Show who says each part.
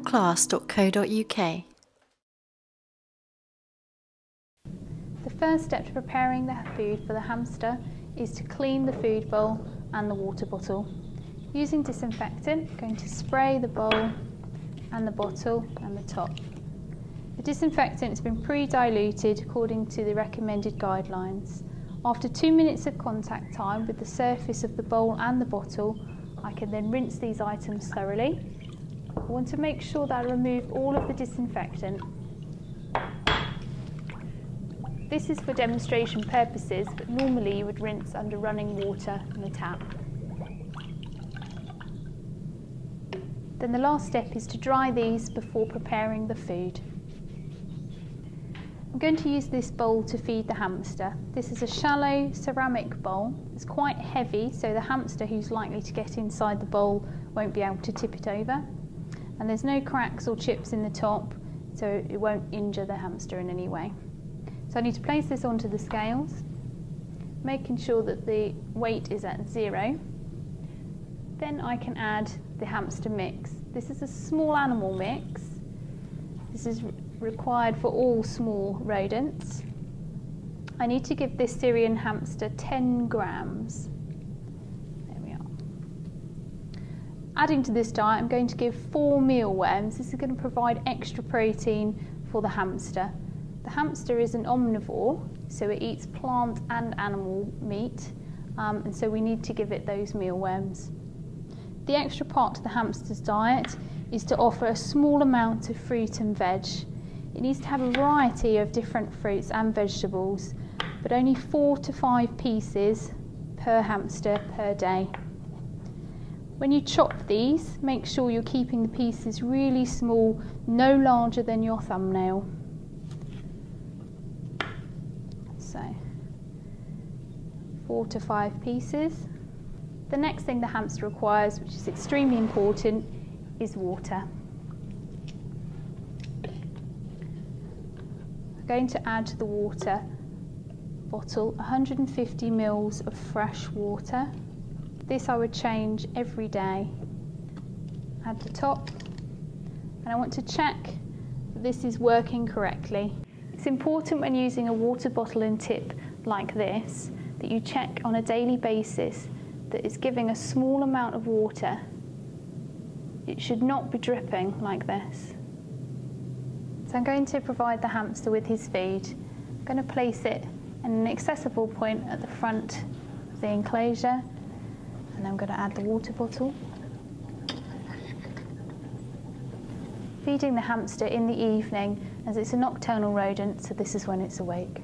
Speaker 1: animalclass.co.uk.
Speaker 2: The first step to preparing the food for the hamster is to clean the food bowl and the water bottle. Using disinfectant, I'm going to spray the bowl and the bottle and the top. The disinfectant has been pre-diluted according to the recommended guidelines. After two minutes of contact time with the surface of the bowl and the bottle, I can then rinse these items thoroughly. I want to make sure that I remove all of the disinfectant. This is for demonstration purposes, but normally you would rinse under running water from the tap. Then the last step is to dry these before preparing the food. I'm going to use this bowl to feed the hamster. This is a shallow ceramic bowl. It's quite heavy, so the hamster who's likely to get inside the bowl won't be able to tip it over. And there's no cracks or chips in the top, so it won't injure the hamster in any way. So I need to place this onto the scales, making sure that the weight is at zero. Then I can add the hamster mix. This is a small animal mix. This is required for all small rodents. I need to give this Syrian hamster 10 grams. Adding to this diet, I'm going to give four mealworms. This is going to provide extra protein for the hamster. The hamster is an omnivore, so it eats plant and animal meat, um, and so we need to give it those mealworms. The extra part to the hamster's diet is to offer a small amount of fruit and veg. It needs to have a variety of different fruits and vegetables, but only four to five pieces per hamster per day. When you chop these, make sure you're keeping the pieces really small, no larger than your thumbnail. So, four to five pieces. The next thing the hamster requires, which is extremely important, is water. I'm going to add to the water bottle 150 mils of fresh water. This I would change every day. Add the top, and I want to check that this is working correctly. It's important when using a water bottle and tip like this that you check on a daily basis that it's giving a small amount of water. It should not be dripping like this. So I'm going to provide the hamster with his feed. I'm going to place it in an accessible point at the front of the enclosure and I'm going to add the water bottle. Feeding the hamster in the evening as it's a nocturnal rodent so this is when it's awake.